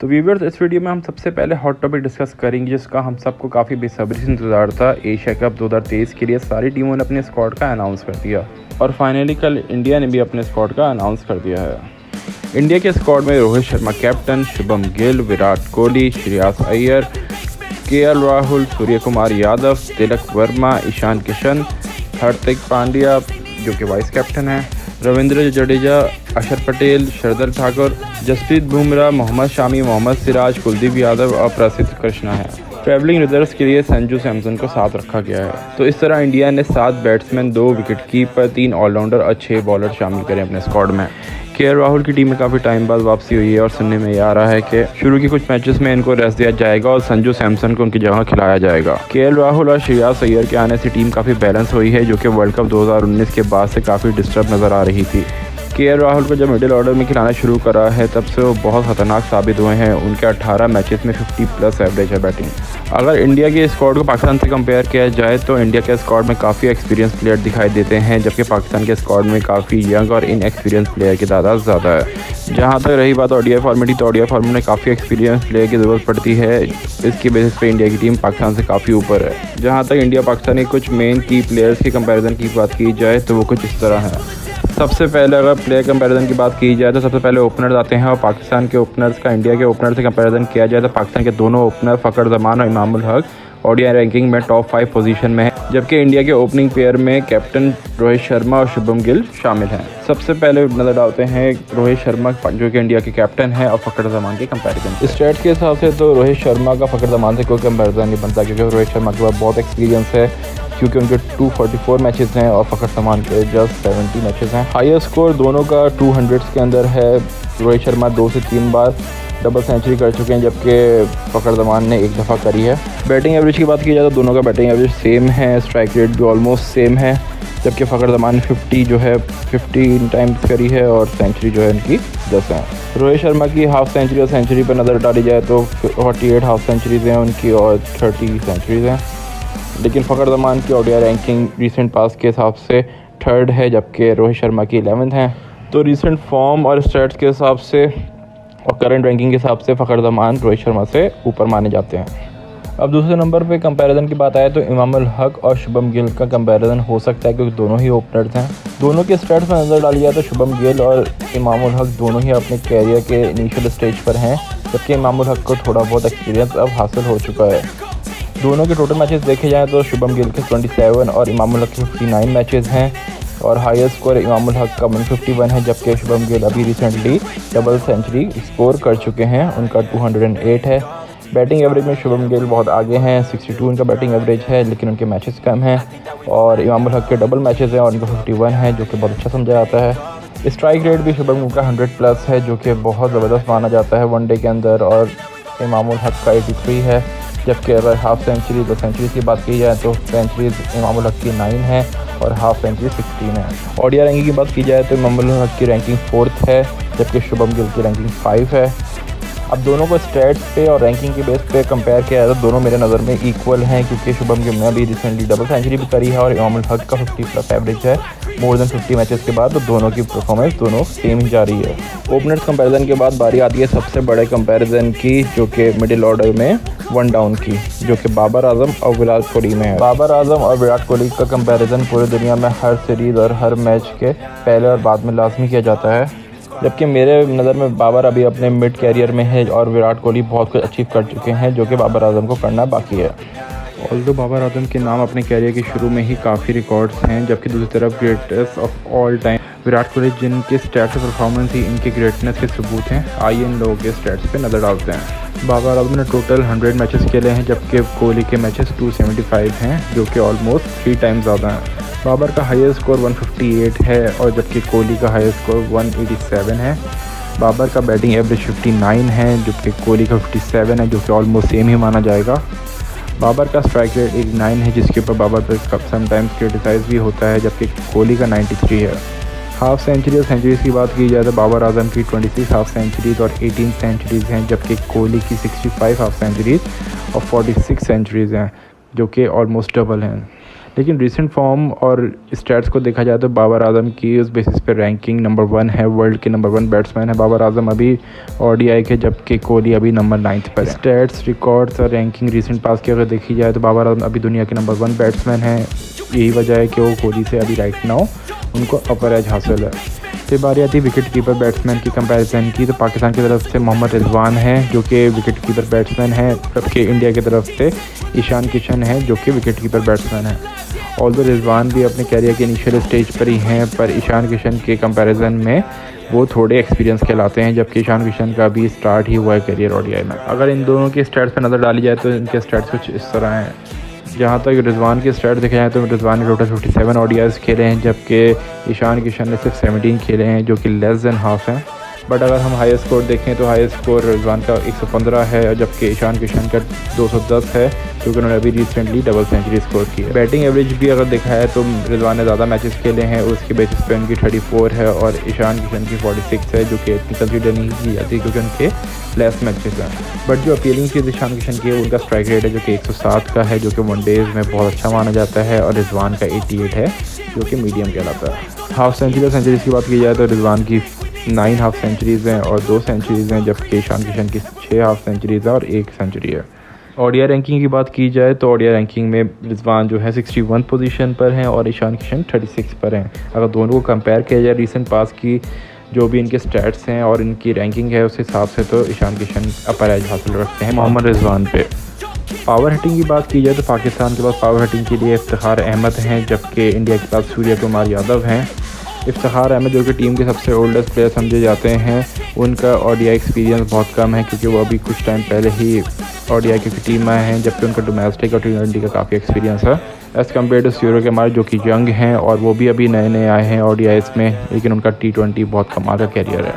तो वीवर्स इस वीडियो में हम सबसे पहले हॉट टॉपिक डिस्कस करेंगे, जिसका हम सबको काफ़ी बेसब्री से इंतज़ार था। एशिया कप 2023 के लिए सारी टीमों ने अपने स्क्वाड का अनाउंस कर दिया। और फाइनली कल इंडिया ने भी अपने स्क्वाड का अनाउंस कर दिया है। इंडिया के स्क्वाड में रोहित शर्मा कैप्टन शुभम गिल, विराट कोहली, श्रेयास अय्यर, के राहुल सूर्य कुमार यादव, तिलक वर्मा, ईशान किशन, हार्दिक पांड्या, जो कि वाइस कैप्टन है। रविंद्र जडेजा, अशर पटेल शरदर ठाकुर, जसप्रीत बुमराह, मोहम्मद शामी, मोहम्मद सिराज, कुलदीप यादव और प्रसिद्ध कृष्णा है। ट्रैवलिंग रिज़र्व के लिए संजू सैमसन को साथ रखा गया है। तो इस तरह इंडिया ने सात बैट्समैन, दो विकेट कीपर तीन ऑलराउंडर और छः बॉलर शामिल करें अपने स्क्वाड में। के राहुल की टीम में काफ़ी टाइम बाद वापसी हुई है और सुनने में ये आ रहा है कि शुरू की कुछ मैचेस में इनको रेस्ट दिया जाएगा और संजू सैमसन को उनकी जगह खिलाया जाएगा। के राहुल और शिया सैयर के आने से टीम काफ़ी बैलेंस हुई है, जो कि वर्ल्ड कप 2019 के बाद से काफ़ी डिस्टर्ब नज़र आ रही थी। के राहुल को जब मिडिल ऑर्डर में खिलाना शुरू करा है, तब से वो बहुत ख़तरनाक साबित हुए हैं। उनके 18 मैचेस में 50 प्लस एवरेज है बैटिंग। अगर इंडिया के स्क्वाड को पाकिस्तान से कंपेयर किया जाए तो इंडिया के स्क्वाड में काफ़ी एक्सपीरियंस प्लेयर दिखाई देते हैं, जबकि पाकिस्तान के स्क्वाड में काफ़ी यंग और इन एक्सपीरियंस प्लेयर की तादाद ज़्यादा है। जहाँ तक रही बात ओडिया फॉर्मेट की तो ओडिया फॉर्मेट में काफ़ी एक्सपीरियंस प्लेयर की ज़रूरत पड़ती है। इसकी बेसिस पे इंडिया की टीम पाकिस्तान से काफ़ी ऊपर है। जहाँ तक इंडिया पाकिस्तान के कुछ मेन की प्लेयर्स की कंपेरिजन की बात की जाए तो वो कुछ इस तरह है। सबसे पहले अगर प्लेयर कंपैरिजन की बात की जाए तो सबसे पहले ओपनर्स आते हैं और पाकिस्तान के ओपनर्स का इंडिया के ओपनर से कंपैरिजन किया जाए तो पाकिस्तान के दोनों ओपनर फ़खर जमान और इमामुल हक ओडिया रैंकिंग में टॉप फाइव पोजीशन में है, जबकि इंडिया के ओपनिंग पेयर में कैप्टन रोहित शर्मा और शुभम गिल शामिल हैं। सबसे पहले नज़र डालते हैं रोहित शर्मा, जो कि इंडिया के कैप्टन है और फ़खर जमान के कंपैरिजन स्टेट के हिसाब से तो रोहित शर्मा का फ़खर जमान से कोई कंपैरिजन नहीं बनता, क्योंकि रोहित शर्मा के पास बहुत एक्सपीरियंस है। क्योंकि उनके 244 मैचेस हैं और फ़खर समान के जस्ट 70 मैचेस हैं। हाईएस्ट स्कोर दोनों का 200 के अंदर है। रोहित शर्मा दो से तीन बार डबल सेंचुरी कर चुके हैं, जबकि फ़खर जमान ने एक दफ़ा करी है। बैटिंग एवरेज की बात की जाए तो दोनों का बैटिंग एवरेज सेम है स्ट्राइक रेट भी ऑलमोस्ट सेम है, जबकि फ़खर जमान 50 जो है 15 टाइम्स करी है और सेंचुरी जो है इनकी दस है। रोहित शर्मा की हाफ़ सेंचुरी और सेंचुरी पर नज़र डाली जाए तो फोर्टी एट हाफ़ सेंचुरीज़ हैं उनकी और थर्टी सेंचुरीज़ हैं। लेकिन फ़खर जमान की ओडिया रैंकिंग रिसेंट पास के हिसाब से थर्ड है, जबकि रोहित शर्मा की एलेवंथ हैं। तो रिसेंट फॉर्म और स्टेट्स के हिसाब से और करंट रैंकिंग के हिसाब से फ़खर जमान रोहित शर्मा से ऊपर माने जाते हैं। अब दूसरे नंबर पे कंपैरिजन की बात आए तो इमामुल हक और शुभम गिल का कंपैरिजन हो सकता है क्योंकि दोनों ही ओपनर्स हैं। दोनों के स्टेट्स में नज़र डाली जाए तो शुभम गिल और इमामुल हक दोनों ही अपने कैरियर के इनिशियल स्टेज पर हैं, जबकि इमामुल हक को थोड़ा बहुत एक्सपीरियंस अब हासिल हो चुका है। दोनों के टोटल मैचेस देखे जाएँ तो शुभम गिल के 27 और इमामुल हक के 59 मैचेस हैं। और हाईएस्ट स्कोर इमामुल हक का 151 है, जबकि शुभम गिल अभी रिसेंटली डबल सेंचुरी स्कोर कर चुके हैं। उनका 208 है। बैटिंग एवरेज में शुभम गिल बहुत आगे हैं। 62 उनका बैटिंग एवरेज है, लेकिन उनके मैचेस कम हैं। और इमामुल हक के डबल मैचेस हैं और उनका 51 है, जो कि बहुत अच्छा समझा जाता है। स्ट्राइक रेट भी शुभम गिल का 100 प्लस है, जो कि बहुत ज़बरदस्त माना जाता है। वनडे के अंदर और इमामुल हक का 83 है। जबकि अगर हाफ़ सेंचुरी और सेंचुरी की बात की जाए तो सेंचुरीज इमामुल हक की नाइन है और हाफ़ सेंचुरी सिक्सटीन है। ओडिया रैंकिंग की बात की जाए तो इमामुल हक की रैंकिंग फोर्थ है, जबकि शुभम गिल की रैंकिंग फाइव है। अब दोनों को स्टेट्स पे और रैंकिंग के बेस पे कंपेयर किया जाए तो दोनों मेरे नज़र में इक्वल हैं, क्योंकि शुभम गिल ने अभी रिसेंटली डबल सेंचुरी भी करी है और इमामुल हक का 50 प्लस एवरेज है। मोर देन 50 मैचेस के बाद तो दोनों की परफॉर्मेंस दोनों सेम ही जा रही है। ओपनर्स कंपैरिजन के बाद बारी आती है सबसे बड़े कंपैरिजन की, जो कि मिडिल ऑर्डर में वन डाउन की, जो कि बाबर आज़म और विराट कोहली में है। बाबर आज़म और विराट कोहली का कंपैरिजन पूरी दुनिया में हर सीरीज़ और हर मैच के पहले और बाद में लाजमी किया जाता है। जबकि मेरे नज़र में बाबर अभी अपने मिड कैरियर में है और विराट कोहली बहुत कुछ अचीव कर चुके हैं, जो कि बाबर आज़म को करना बाकी है। ऑल बाबर आज़म के नाम अपने कैरियर के शुरू में ही काफ़ी रिकॉर्ड्स हैं, जबकि दूसरी तरफ़ greatest of all time Virat Kohli, जिनके स्टैट्स परफॉर्मेंस ही इनके ग्रेटनेस के सबूत हैं, आइए इन लोगों के स्टैट्स पे नज़र डालते हैं। बाबर आज़म ने टोटल 100 मैचेस खेले हैं, जबकि कोहली के मैचेस 275 हैं, जो कि ऑलमोस्ट थ्री टाइम्स ज़्यादा हैं। बाबर का हाईएस्ट स्कोर 158 है, और जबकि कोहली का हाईएस्ट स्कोर 187 है। बाबर का बैटिंग एवरेज 59 है, जबकि कोहली का 57 है, जो कि ऑलमोस्ट सेम ही माना जाएगा। बाबर का स्ट्राइक रेट 89 है, जिसके ऊपर बाबर पर समटाइम्स क्रिटिसाइज भी होता है, जबकि कोहली का 93 है। हाफ़ सेंचुरी और सेंचुरीज़ की बात की जाए तो बाबर आज़म की 26 हाफ़ सेंचुरीज़ और 18 सेंचुरीज़ हैं, जबकि कोहली की 65 हाफ़ सेंचुरीज़ और 46 सेंचुरीज़ हैं। जो कि ऑलमोस्ट डबल हैं। लेकिन रिसेंट फॉर्म और स्टैट्स को देखा जाए तो बाबर आज़म की उस बेसिस पे रैंकिंग नंबर वन है। वर्ल्ड के नंबर वन बैट्समैन है बाबर आज़म अभी ओडीआई के, जबकि कोहली अभी नंबर नाइन्थ पर स्टैट्स रिकॉर्ड्स और रैंकिंग रिसेंट पास की अगर देखी जाए तो बाबर आज़म अभी दुनिया के नंबर वन बैट्समैन है। यही वजह है कि वो कोहली से अभी राइट नाउ उनको अपर एज हासिल है। फिर बारी आती है विकेट कीपर बैट्समैन की कंपैरिजन की। तो पाकिस्तान की तरफ़ से मोहम्मद रिजवान है, जो कि विकेट कीपर बैट्समैन है जबकि इंडिया की तरफ़ से ईशान किशन है, जो कि विकेट कीपर बैट्समैन है। ऑल दो रिजवान भी अपने कैरियर के इनिशियल स्टेज पर ही हैं, पर ईशान किशन के कंपैरिजन में वो थोड़े एक्सपीरियंस कहलाते हैं, जबकि ईशान किशन का भी स्टार्ट ही हुआ है करियर ओडीआई में। अगर इन दोनों के स्टैट्स पर नज़र डाली जाए तो इनके स्टैट्स कुछ इस तरह हैं। जहाँ तक रिजवान के स्टार्ट देखे जाए तो रिजवान ने टोटल 57 ओडीआईज खेले हैं, जबकि ईशान किशन ने सिर्फ़ 17 खेले हैं, जो कि लेस दैन हाफ़ हैं। बट अगर हम हाई स्कोर देखें तो हाई स्कोर रिजवान का 115 है जबकि ईशान किशन का 210 है, क्योंकि उन्होंने अभी रिसेंटली डबल सेंचुरी स्कोर की है। बैटिंग एवरेज भी अगर देखा है तो रिजवान ने ज़्यादा मैचेस खेले हैं, उसके बेसिस पे उनकी 34 है और ईशान किशन की 46 है, जो कि इतनी कंसिडर नहीं की जाती क्योंकि उनके लेस मैचेस हैं। बट जो अपीलिंग चीज़ ईशान किशन की है, उनका स्ट्राइक रेट है जो कि एक सौ सात का है, जो कि वनडेज़ में बहुत अच्छा माना जाता है और रिजवान का एटी है, जो कि मीडियम कहलाता है। हाफ़ सेंचुरी और सेंचुरीज की बात की जाए तो रिजवान की नाइन हाफ़ सेंचुरीज़ हैं और दो सेंचुरीज़ हैं, जबकि ईशान किशन की छः हाफ़ सेंचुरीज़ हैं और एक सेंचुरी है। ओडिया रैंकिंग की बात की जाए तो ओडिया रैंकिंग में रिजवान जो है 61 पोजीशन पर हैं और ईशान किशन 36 पर हैं। अगर दोनों को कंपेयर किया जाए रिसेंट पास की जो भी इनके स्टैट्स हैं और इनकी रैंकिंग है, उस हिसाब से तो ईशान किशन अपर एज हासिल रखते हैं मोहम्मद रिजवान पे। पावर हिटिंग की बात की जाए तो पाकिस्तान के पास पावर हिटिंग के लिए इफ्तार अहमद हैं, जबकि इंडिया के पास सूर्य कुमार यादव हैं। इफ्तार अहमद जो कि टीम के सबसे ओल्डेस्ट प्लेयर समझे जाते हैं, उनका ओडिया एक्सपीरियंस बहुत कम है क्योंकि वो अभी कुछ टाइम पहले ही ओडिया की टीम में हैं, जबकि उनका डोमेस्टिक और टी ट्वेंटी का काफ़ी एक्सपीरियंस है। As compare to Surya Kumar जो कि यंग हैं और वो भी अभी नए नए आए हैं ओडियाज़ में, लेकिन उनका टी ट्वेंटी बहुत कमाल का कैरियर है।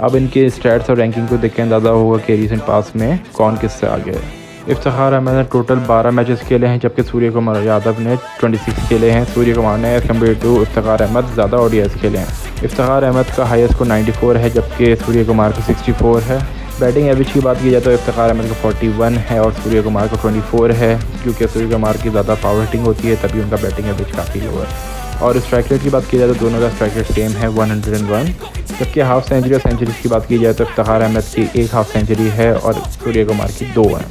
अब इनके स्टैट्स और रैंकिंग को देख के अंदाज़ा होगा कि रिसेंट पास में कौन किससे आगे है। इफ्तार अहमद ने टोटल 12 मैचेस खेले हैं, जबकि सूर्य कुमार यादव ने 26 खेले हैं। सूर्य कुमार ने as compare to Iftikhar Ahmed, ज़्यादा ओडीएस खेले हैं। इफ्तार अहमद का हाईएस्ट को 94 है, जबकि सूर्य कुमार का 64 है। बैटिंग एवरेज की बात की जाए तो इफ्तार अहमद का 41 है और सूर्य कुमार का 24 है, क्योंकि सूर्य कुमार की ज़्यादा पावर हिटिंग होती है, तभी उनका बैटिंग एवरेज काफ़ी लो है। और स्ट्राइक रेट की बात की जाए तो दोनों का स्ट्राइक रेट सेम है 101 जबकि हाफ़ सेंचुरी और सेंचुरी की बात की जाए तो इफ्तार अहमद की एक हाफ़ सेंचुरी है और सूर्य कुमार की दो है।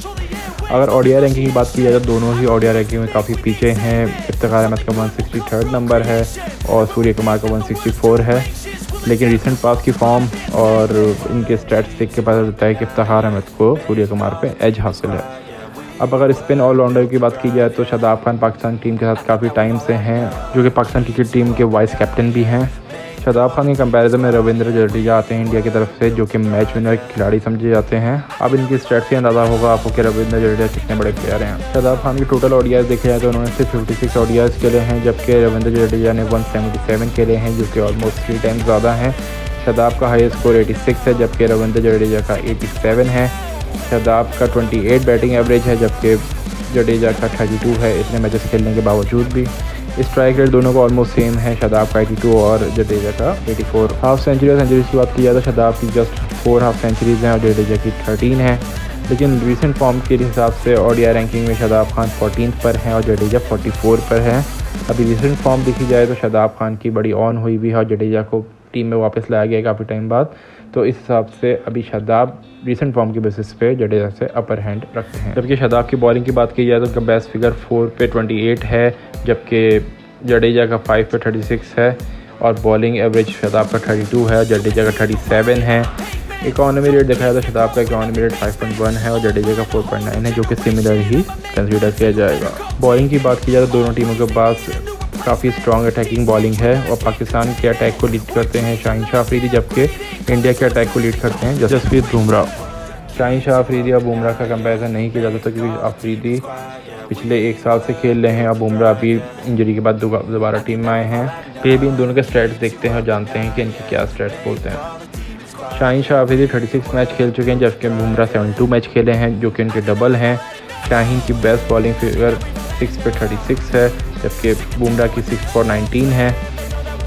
अगर ऑडिया रैंकिंग की बात की जाए तो दोनों ही ऑडिया रैंकिंग में काफ़ी पीछे हैं। इफ्तार अहमद का वन सिक्सटी थर्ड नंबर है और सूर्य कुमार का वन सिक्सटी फोर है। लेकिन रिसेंट पास की फॉर्म और इनके स्टैट्स देख के पता चलता है कि इफ्तार अहमद को सूर्य कुमार पे एज हासिल है। अब अगर स्पिन ऑलराउंडर की बात की जाए तो शादाब खान पाकिस्तान टीम के साथ काफ़ी टाइम से हैं, जो कि पाकिस्तान क्रिकेट टीम के वाइस कैप्टन भी हैं। शादाब खान के कंपैरिजन में रविंद्र जडेजा आते हैं इंडिया की तरफ़ से, जो कि मैच विनर खिलाड़ी समझे जाते हैं। अब इनकी स्टेट से अंदाज़ा होगा आपको कि रविंद्र जडेजा कितने बड़े प्लेयर हैं। शादाब खान की टोटल ऑडियाज़ देखे जाए तो उन्होंने सिर्फ़ फिफ्टी सिक्स ऑडियाज़ खेले हैं, जबकि रविंद्र जडेजा ने वन सेवेंटी सेवन खेले हैं, जो कि ऑलमोस्ट थ्री टाइम ज़्यादा हैं। शादाब का हाई स्कोर एटी सिक्स है, जबकि रविंद्र जडेजा का एटी सेवन है। शादाब का ट्वेंटी एट बैटिंग एवरेज है, जबकि जडेजा का थर्टी टू है, इतने मैचेस खेलने के बावजूद भी। स्ट्राइक रेट दोनों का ऑलमोस्ट सेम है, शदाब का 82 और जडेजा का 84 हाफ़ सेंचुरी और सेंचुरीज की बात की जाए तो शदाब की जस्ट फोर हाफ़ सेंचुरीज हैं और जडेजा की 13 है। लेकिन रिसेंट फॉर्म के हिसाब से ओडिया रैंकिंग में शदाब खान फोर्टीन पर हैं और जडेजा 44 पर है। अभी रिसेंट फॉर्म देखी जाए तो शदाब खान की बड़ी ऑन हुई भी है और जडेजा को टीम में वापस लाया गया काफ़ी टाइम बाद। तो इस हिसाब से अभी शदाब रिसेंट फॉर्म के बेसिस पे जडेजा से अपर हैंड रखते हैं। जबकि शदाब की बॉलिंग की बात की जाए तो उनका बेस्ट फिगर फोर पे ट्वेंटी एट है, जबकि जडेजा का फाइव पे थर्टी सिक्स है और बॉलिंग एवरेज शादाब का थर्टी टू है जडेजा का थर्टी सेवन है। इकॉनमी रेट देखा जाए तो शदाब का economy rate five point one है और जडेजा का फोर पॉइंट नाइन है, जो कि सिमिलर ही कंसिडर किया जाएगा। बॉलिंग की बात की जाए तो दोनों टीमों के पास काफ़ी स्ट्रॉन्ग अटैकिंग बॉलिंग है और पाकिस्तान के अटैक को लीड करते हैं शाहिन शाह अफरीदी जबकि इंडिया के अटैक को लीड करते हैं जसप्रीत बुमराह। शाहिन शाह अफरीदी और बुमराह का कंपैरिजन नहीं किया जाता क्योंकि अफरीदी पिछले एक साल से खेल रहे हैं और बुमराह अभी इंजरी के बाद दोबारा टीम में आए हैं। फिर भी इन दोनों के स्ट्रेट्स देखते हैं और जानते हैं कि इनके क्या स्ट्रेट्स बोलते हैं। Shaheen Shah Afridi thirty six match खेल चुके हैं जबकि बुमराह सेवेंटी टू मैच खेले हैं जो कि उनके डबल हैं। शाहीन की बेस्ट बॉलिंग फिगर सिक्स पे थर्टी सिक्स है जबकि बुमरा की सिक्स फॉर नाइनटीन है।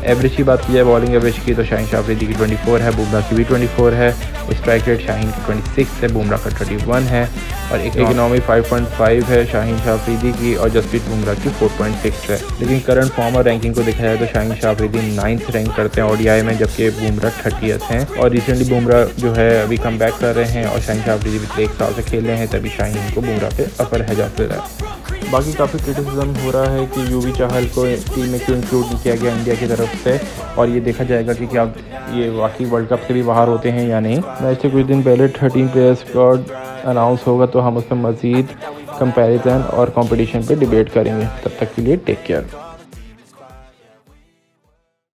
एवरेज की बात की जाए बॉलिंग एवरेज की तो शाहिन शाह अफरीदी की 24 है बुमरा की भी 24 है स्ट्राइक रेट शाहीन की 26 है बुमरा का 31 है और एक इकनॉमी 5.5 है शाहीन शाह अफरीदी की और जसप्रीत बुमराह की 4.6 है। लेकिन करंट फॉर्म और रैंकिंग को देखा जाए तो शाहीन शाह अफरीदी नाइन्थ रैंक करते हैं ओडीआई में जबकि बुमरा थर्टी हैं। और रिसेंटली बुमरा जो है अभी कम बैक कर रहे हैं और शाहीन शाह अफरीदी पिछले एक साल से खेल रहे हैं तभी शाहीन को बुमरा पे अपर है जाते रहा। बाकी काफ़ी क्रिटिसिज्म हो रहा है कि यूवी चाहल को टीम में क्यों इंक्लूड नहीं किया गया इंडिया की तरफ़ से? और ये देखा जाएगा कि क्या ये वाकई वर्ल्ड कप से भी बाहर होते हैं या नहीं। मैच से कुछ दिन पहले थर्टीन प्लेयर्स का अनाउंस होगा तो हम उसमें मज़ीद कंपेरिजन और कंपटीशन पर डिबेट करेंगे। तब तक के लिए टेक केयर